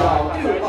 Wow.